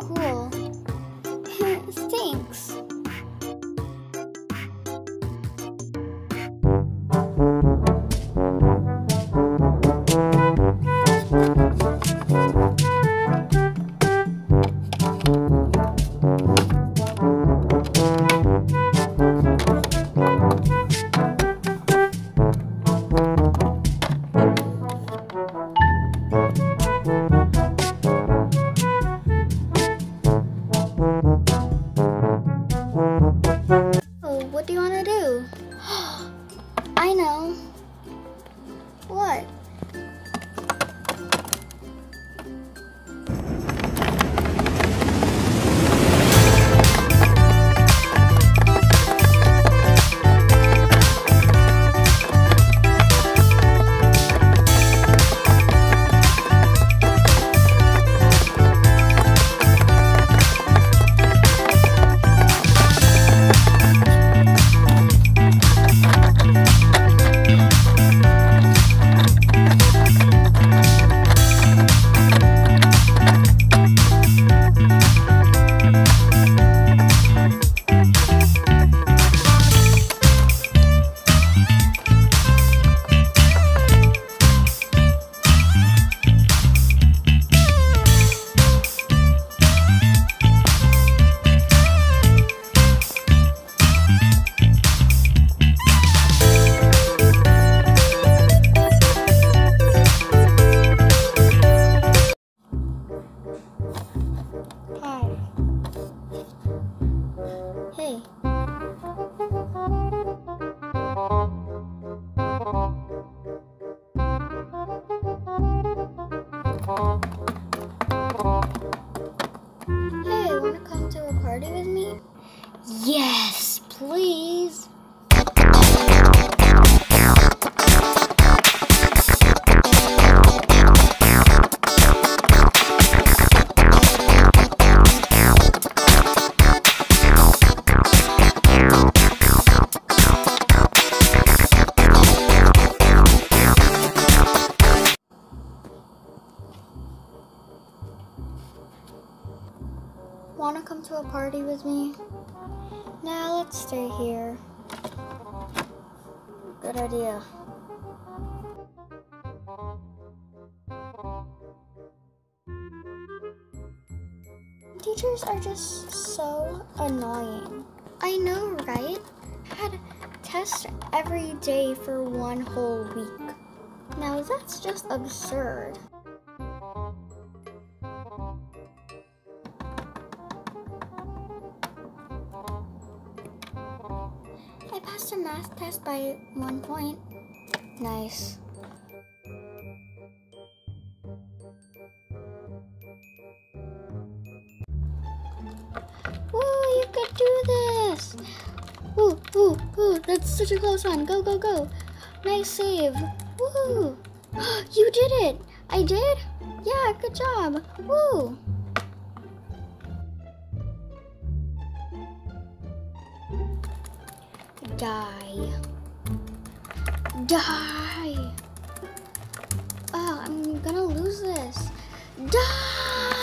so cool. What? Wanna come to a party with me? Nah, let's stay here. Good idea. Teachers are just so annoying. I know, right? I had tests every day for one whole week. Now that's just absurd. Passed a math test by one point. Nice. Woo, you could do this! Ooh, ooh, ooh, that's such a close one. Go, go, go. Nice save. Woo! You did it! I did? Yeah, good job. Woo! Die. Die! Oh, I'm gonna lose this. Die!